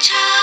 time.